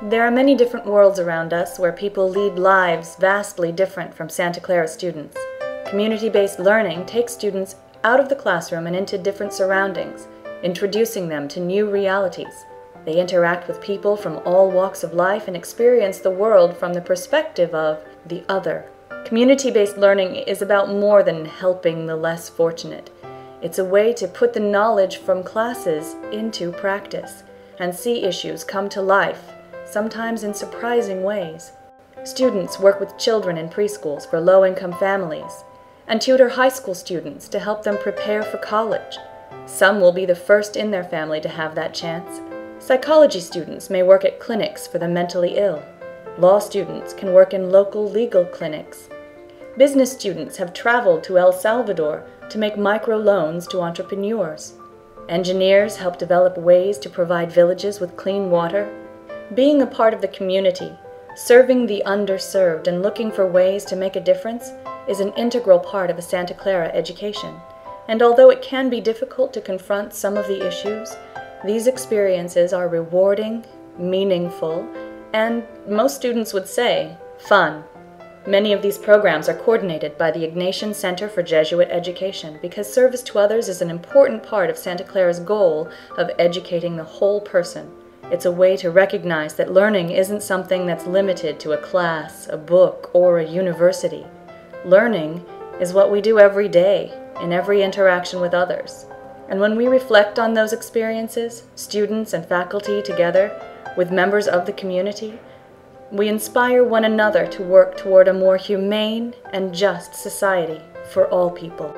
There are many different worlds around us where people lead lives vastly different from Santa Clara students. Community based learning takes students out of the classroom and into different surroundings, introducing them to new realities. They interact with people from all walks of life and experience the world from the perspective of the other. Community based learning is about more than helping the less fortunate. It's a way to put the knowledge from classes into practice and see issues come to life, sometimes in surprising ways. Students work with children in preschools for low income families and tutor high school students to help them prepare for college. Some will be the first in their family to have that chance, Psychology students may work at clinics for the mentally ill. Law students can work in local legal clinics. Business students have traveled to El Salvador to make microloans to entrepreneurs. Engineers help develop ways to provide villages with clean water. Being a part of the community, serving the underserved, and looking for ways to make a difference is an integral part of a Santa Clara education. And although it can be difficult to confront some of the issues, these experiences are rewarding, meaningful, and most students would say, fun. Many of these programs are coordinated by the Ignatian Center for Jesuit Education because service to others is an important part of Santa Clara's goal of educating the whole person. It's a way to recognize that learning isn't something that's limited to a class, a book, or a university. Learning is what we do every day in every interaction with others. And when we reflect on those experiences, students and faculty together, with members of the community, we inspire one another to work toward a more humane and just society for all people.